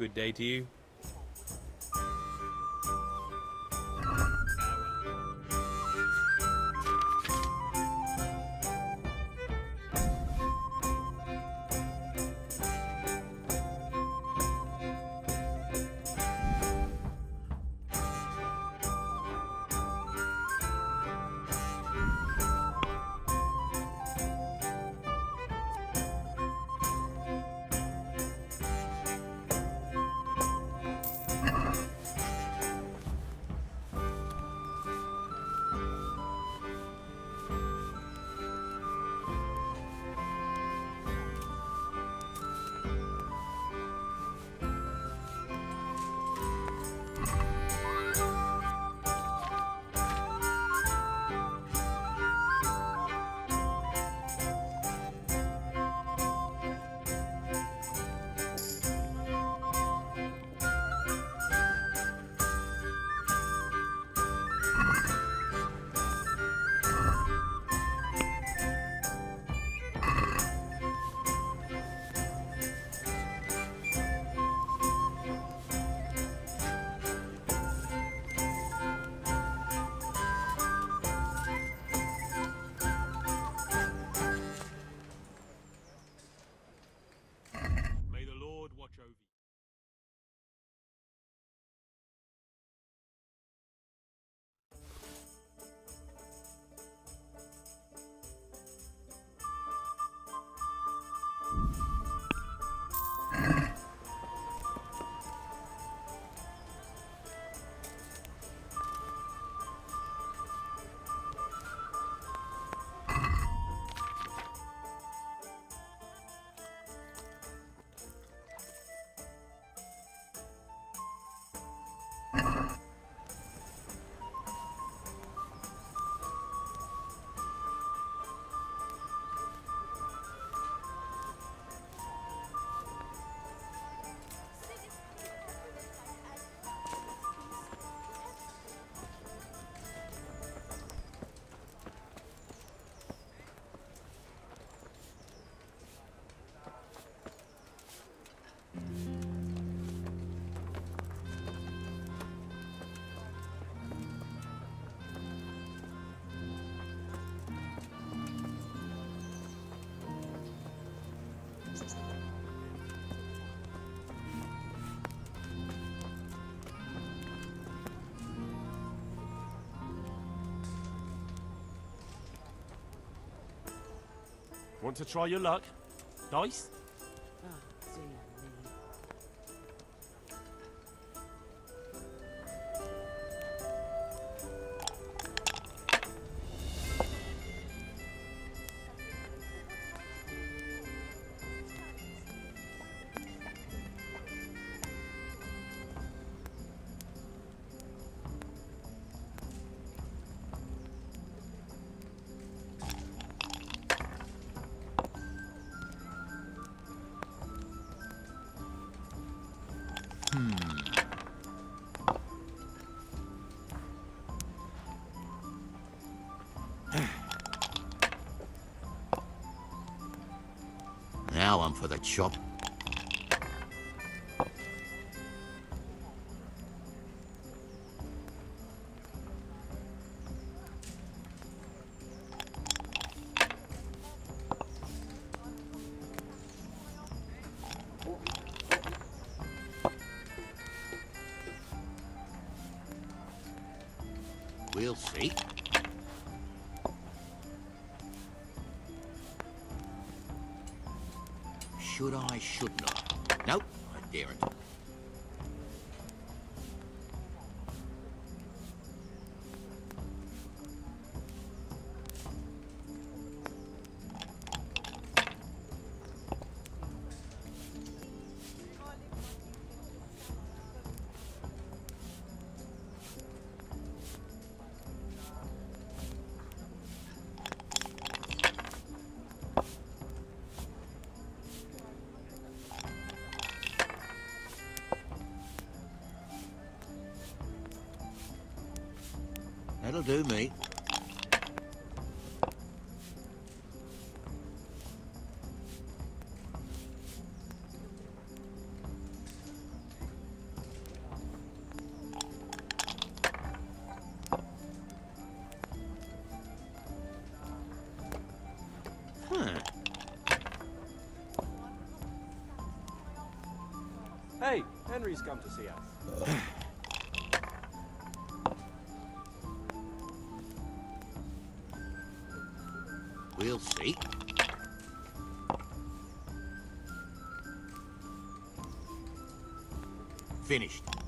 Good day to you. Want to try your luck? Dice? Now I'm for the chop. We'll see. Should I, shouldn't I? Nope, I daren't. That'll do, mate. Hey, Henry's come to see us. we'll see. Finished.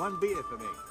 One beer for me.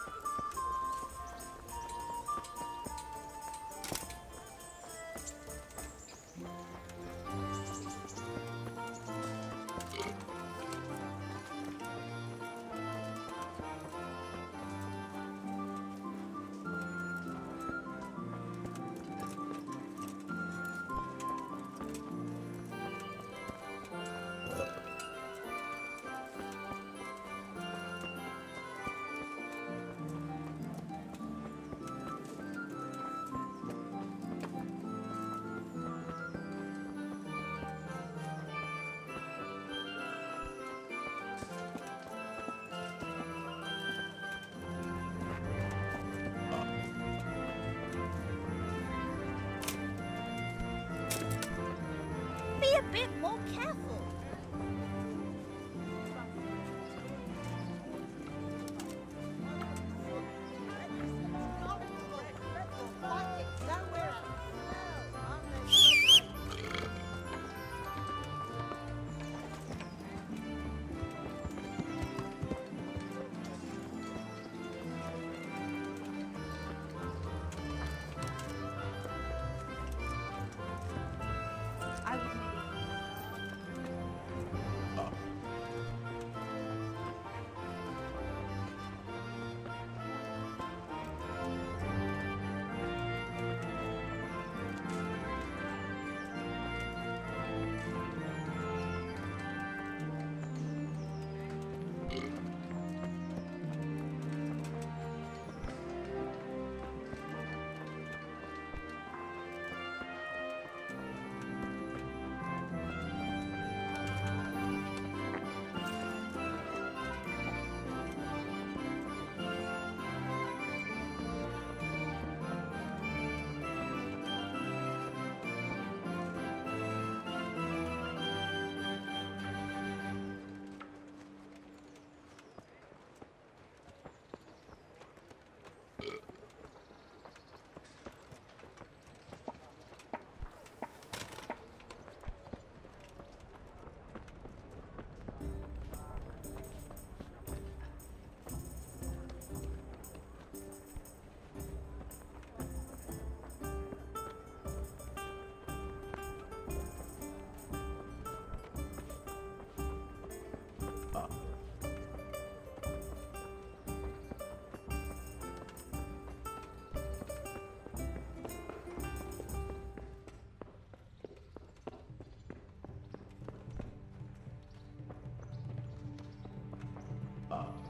啊、呃